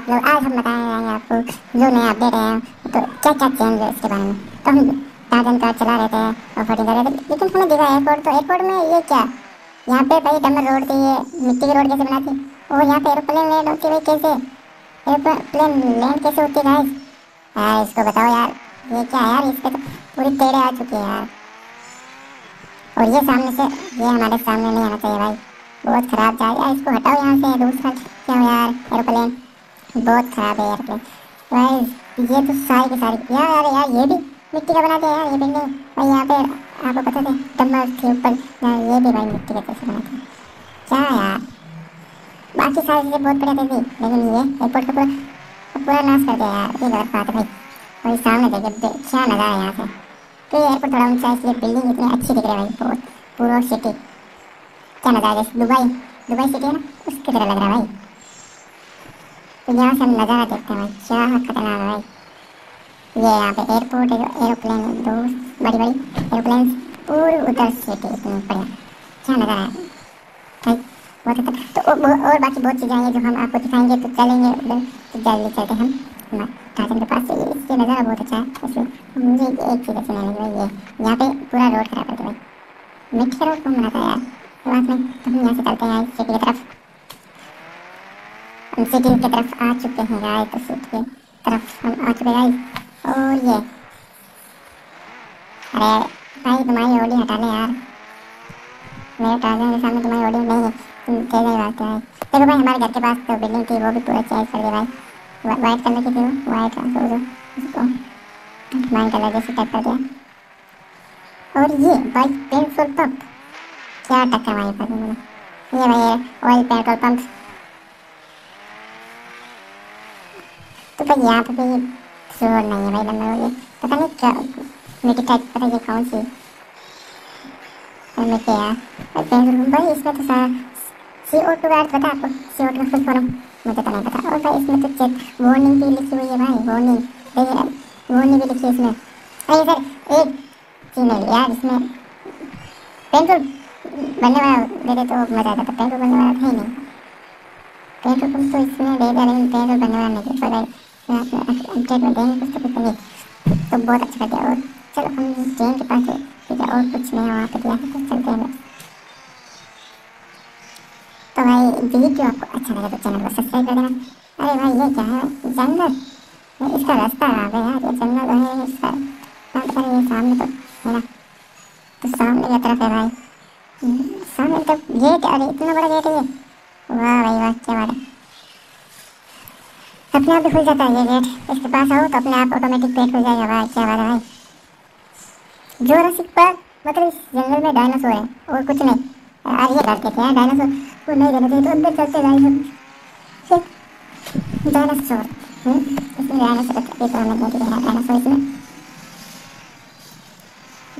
आप लोग आज हम बताए जाएँगे आपको जो नया अपडेट है तो क्या क्या चेंज है इसके बारे में? तो हम टार्जन कार चला रहे थे और फोटिंग कर रहे थे, लेकिन हमें दिखा एयरपोर्ट तो एयरपोर्ट में ये क्या? यहाँ पे भाई डमर रोड थी, ये मिट्टी की रोड कैसे बनाती और यहाँ पे एरोप्लेन लैंड होती भाई कैसे? एरोप्लेन लैंड कैसे होती है यार इसको बताओ यार, ये क्या है यार? इस पर तो पूरी टेढ़े आ चुकी है यार। और ये सामने से, ये हमारे सामने नहीं आना चाहिए भाई। बहुत खराब जा रहा है इसको हटाओ यहाँ से, दूसरा क्या हो यार एरोप्लेन बहुत खराब है भाई ये तो सारी की सारी। यार यार यार, ये भी मिट्टी का बनाते हैं यार, ये बिल्डिंग भाई, यहाँ पे आपको पता थे डम्बर के ऊपर, यार, ये भी भाई मिट्टी का कैसे बनाते हैं? क्या यार? बाकी सारी चीज़ें बहुत बढ़िया थी, लेकिन ये एयरपोर्ट का पूरा पूरा नाश कर दिया यार। ये गलत बात है भाई। वही सामने देखे क्या है यहाँ से तो एयरपोर्ट थोड़ा ऊँचा इसलिए बिल्डिंग इतनी अच्छी दिख रही है भाई, बहुत। पूरा सिटी क्या नज़ारा जैसे दुबई दुबई सिटी है ना? उसकी तरह लग रहा है भाई। तो यहाँ से हम नज़ारा देखते हैं भाई क्या खतरनाक है ये यहाँ पे एयरपोर्ट है जो एरोप्लेन दो बड़ी बड़ी एरोप्लेन पूरी उधर सिटी इतनी बढ़िया क्या नज़ारा है भाई बहुत अच्छा तो और, और बाकी बहुत चीज़ें हैं जो हम आपको दिखाएँगे तो चलेंगे उधर तो जल्दी चलते हम टाटन के पास से इससे नज़ारा बहुत अच्छा है इसलिए मुझे एक चीज़ अच्छी नहीं लगी भाई ये यहाँ पे पूरा रोड खराब करते भाई मिट्टी का रोड कौन बनाता है यार बाद में तो हम यहाँ से चलते हैं सिटी की तरफ़ हम सिटी की तरफ़ आ चुके हैं गाय तो सिटी की तरफ़ हम आ चुके गाय और ये। अरे भाई, तुम्हारी ओडी हटा ले यार। मेरे टार्जन के सामने तुम्हारी ओडी नहीं है। तुम तेज ही भागते भाई देखो भाई, हमारे घर के पास तो बिल्डिंग थी, वो भी पूरा चेंज कर दिया भाई। वाइट कलर की थी वो, वाइट समझो उसको वाइन कलर जैसे टाइप कर दिया। और ये भाई पेंसिल पंप। क्या टक्कर मारी मुझे ये भाई ऑयल पेट्रोल पंप। तो भाई यहाँ पे भी शोर नहीं है भाई लंबे हो पता नहीं क्या मिट्टी टाइप पता ये कौन सी है पेट्रोल भाई इसमें तो सारा सी ओ टू का पता आपको सी ओ टू का फुल फॉर्म मुझे तो नहीं पता और भाई इसमें तो चेक वार्निंग भी लिखी हुई है भाई वार्निंग देखिए वार्निंग भी लिखी है इसमें अरे सर एक नहीं यार इसमें पेंसिल बनने वाला दे दे तो मज़ा आ जाता पेंट बनने वाला था ही नहीं पेंट तुम तो इसमें दे दिया लेकिन पेंट बनने वाला नहीं पर तो नहीं बहुत अच्छा कर दिया और चलो हम ट्रेन के पास ठीक है और कुछ नहीं वहाँ पे दिया है चलते हैं तो भाई वीडियो आपको अच्छा लगा तो चैनल को सब्सक्राइब कर देना अरे भाई ये क्या है जंगल इसका रास्ता आ गया यार ये जंगल है इसका ये सामने तो है ना तो सामने की तरफ़ है भाई सामने तो गेट अरे इतना बड़ा गेट है ये। वाह भाई, वाह, क्या बात है। अपने आप भी खुल जाता है ये गेट। इसके पास आओ तो अपने आप ऑटोमेटिक पेट खुल जाएगा भाई क्या बात है? भाई जोरासिक पर मतलब इस जंगल में डायनासोर है, और कुछ नहीं। अरे ये डरते थे डायनासोर को नहीं रहने थे तो अंदर चलते डायनासोर इसमें डायनासोर डायनासोर इसमें।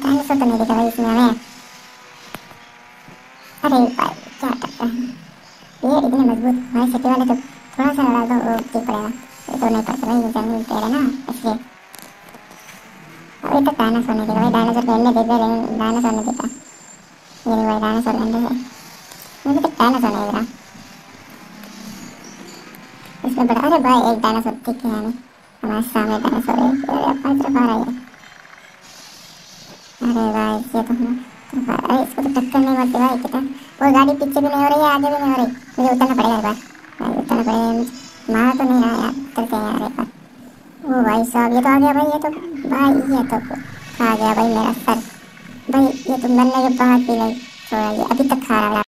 डायनासोर तो नहीं दिखा भाई इसमें हमें। अरे भाई, क्या टक्कर ये इतने मज़बूत, हमारे सिटी वाले तो थोड़ा सा लड़ा दो वो ठीक पड़ेगा ये तो नहीं पड़ता भाई ये ज़मीन पेड़ है ना इसलिए अभी तक डायनासोर नहीं देखा भाई डायनासोर पहले देख रहे लेकिन डायनासोर नहीं देखा ये नहीं भाई डायनासोर पहले है मुझे तो डायनासोर नहीं दिख रहा इसमें बड़ा अरे भाई एक डायनासोर ठीक है यानी हमारे सामने डायनासोर है अपनी तरफ़ आ रहा है अरे भाई ये तो हमें अरे इसको तो टक्कर नहीं मारती भाई कितना वो गाड़ी पीछे भी नहीं हो रही है आगे भी नहीं हो रही मुझे उतरना पड़ेगा एक बार उतरना पड़ेगा मारा तो नहीं यार चलते हैं यार एक वो भाई साहब, ये तो आ गया भाई, ये तो भाई, ये तो खा गया भाई मेरा सर। भाई, ये तो मरने के बाद भी नहीं छोड़ा, ये अभी तक खा रहा